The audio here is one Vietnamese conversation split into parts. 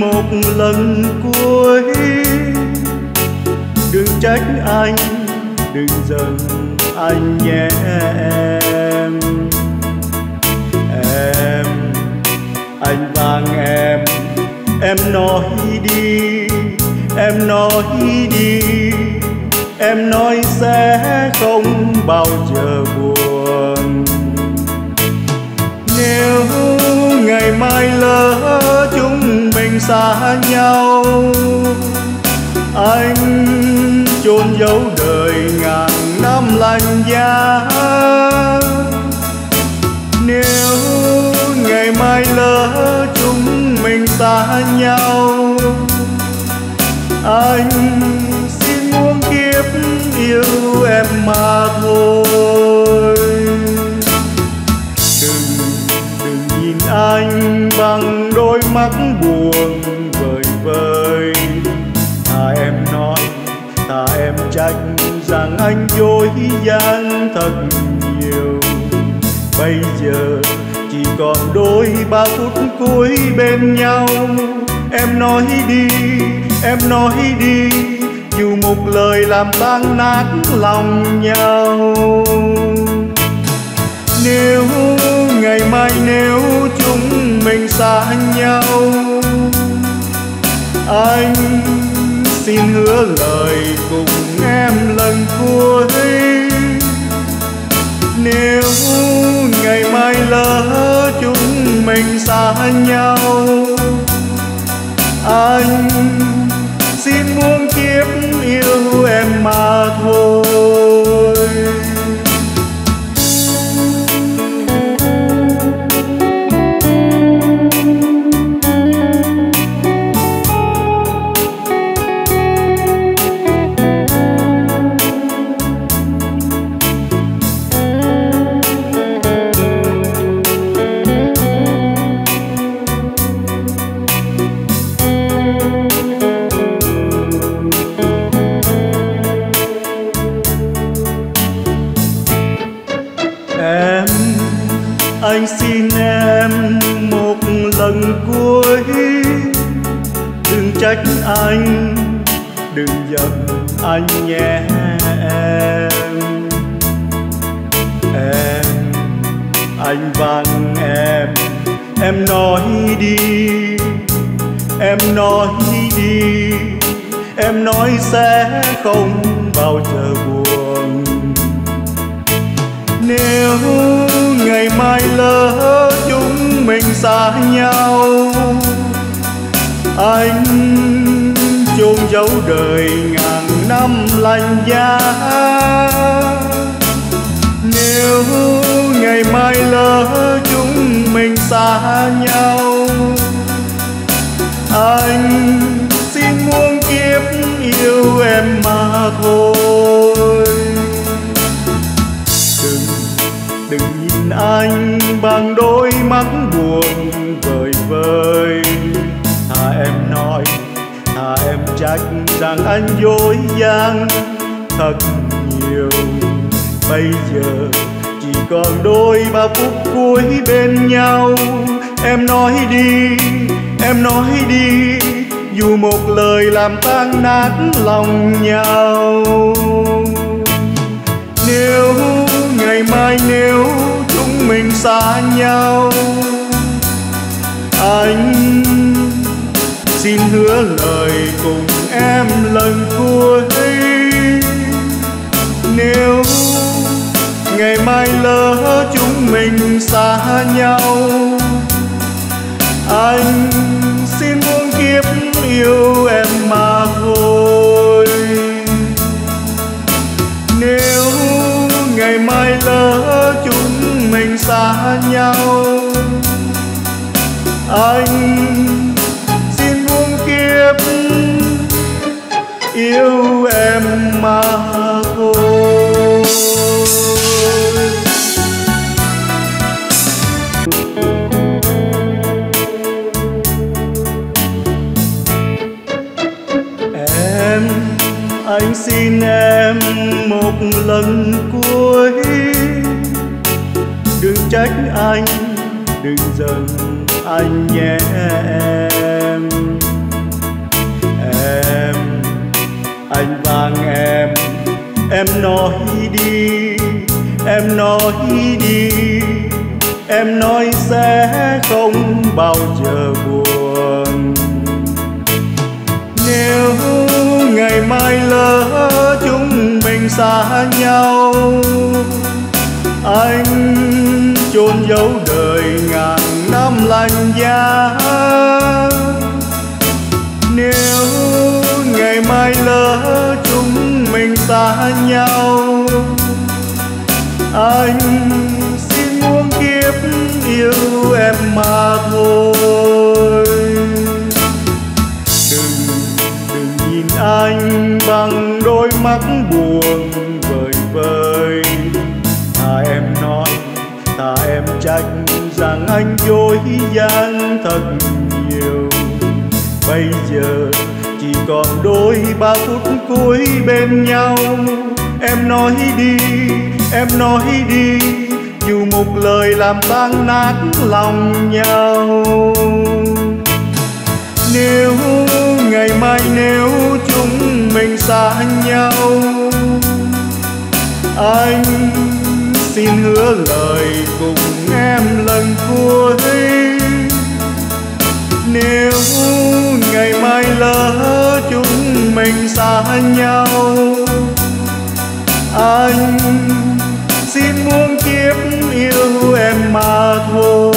một lần cuối. Đừng trách anh, đừng giận anh nhé em. Em, anh vang em. Em nói đi, em nói đi. Em nói sẽ không bao giờ buồn. Nếu ngày mai lớn xa nhau. Anh chôn giấu đời ngàn năm lạnh giá. Nếu ngày mai lỡ chúng mình xa nhau, anh xin muôn kiếp yêu em mà thôi. Đừng đừng nhìn anh bằng đôi mắt buồn. Anh dối gian thật nhiều. Bây giờ chỉ còn đôi ba phút cuối bên nhau. Em nói đi, em nói đi, dù một lời làm tan nát lòng nhau. Nếu ngày mai nếu chúng mình xa nhau, anh xin hứa lời cùng đừng giận anh nhé. Em em anh van em em nói đi, em nói đi. Em nói sẽ không bao giờ buồn. Nếu ngày mai lỡ chúng mình xa nhau, anh dấu đời ngàn năm lạnh giá. Nếu ngày mai lỡ chúng mình xa nhau, anh xin muôn kiếp yêu em mà thôi. Đừng đừng nhìn anh bằng đôi mắt buồn vời vời chắc trách rằng anh dối gian. Thật nhiều, bây giờ chỉ còn đôi ba phút cuối bên nhau. Em nói đi, em nói đi, dù một lời làm tan nát lòng nhau. Nếu ngày mai nếu chúng mình xa nhau, anh xin hứa lời cùng em lần cuối nếu ngày mai lỡ chúng mình xa nhau, anh xin muôn kiếp yêu em mà thôi nếu ngày mai lỡ chúng mình xa nhau, anh yêu em mà thôi. Em, anh xin em một lần cuối. Đừng trách anh, đừng giận anh nhé em. Anh vang em. Em nói đi, em nói đi. Em nói sẽ không bao giờ buồn. Nếu ngày mai lỡ chúng mình xa nhau, anh chôn giấu đời ngàn năm lạnh giá. Mắt buồn vời vời. Thà em nói, thà em trách rằng anh dối gian thật nhiều. Bây giờ chỉ còn đôi ba phút cuối bên nhau. Em nói đi, em nói đi, dù một lời làm tan nát lòng nhau. Nếu, ngày mai nếu mình xa nhau. Anh xin hứa lời cùng em lần cuối nếu ngày mai lỡ chúng mình xa nhau, anh xin muốn kiếp yêu em mà thôi.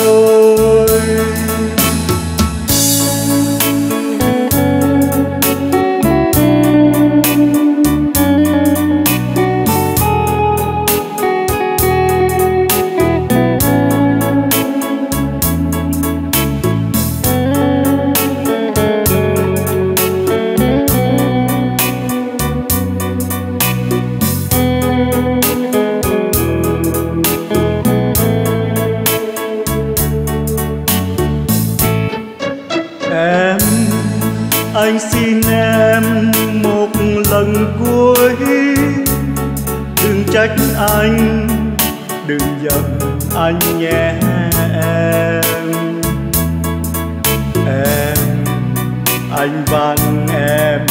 Anh van em.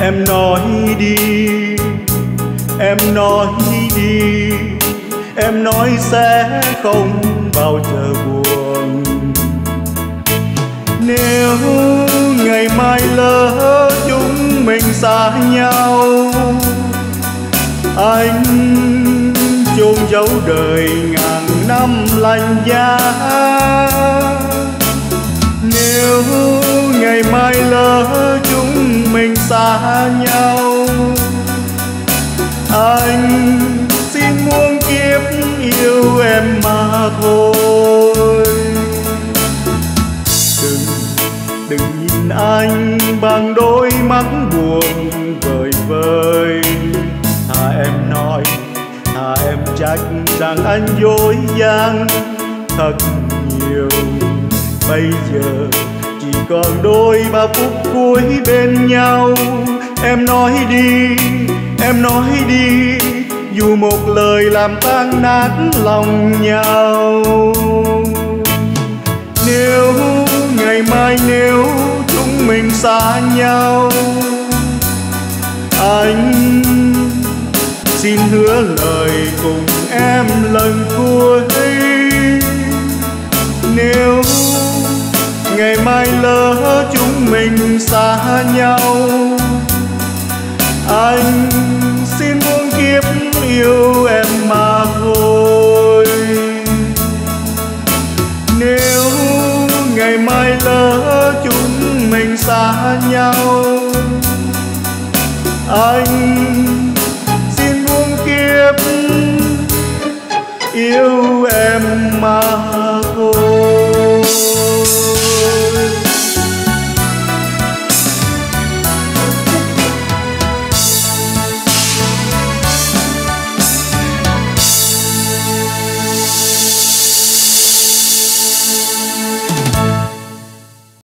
Em nói đi, em nói đi. Em nói sẽ không bao giờ buồn. Nếu ngày mai lỡ chúng mình xa nhau, anh chôn dấu đời ngàn năm lạnh giá. Nếu ngày mai lỡ chúng mình xa nhau. Anh xin muôn kiếp yêu em mà thôi. Đừng đừng nhìn anh bằng đôi mắt buồn vời vời. Thà em nói, thà em trách rằng anh dối gian thật nhiều, bây giờ chỉ còn đôi ba phút cuối bên nhau. Em nói đi, em nói đi, dù một lời làm tan nát lòng nhau. Nếu ngày mai nếu chúng mình xa nhau, anh xin hứa lời cùng em lần cuối. Nếu ngày mai lỡ chúng mình xa nhau. Anh xin buông kiếp yêu em mà thôi. Nếu ngày mai lỡ chúng mình xa nhau, anh xin buông kiếp yêu em mà thôi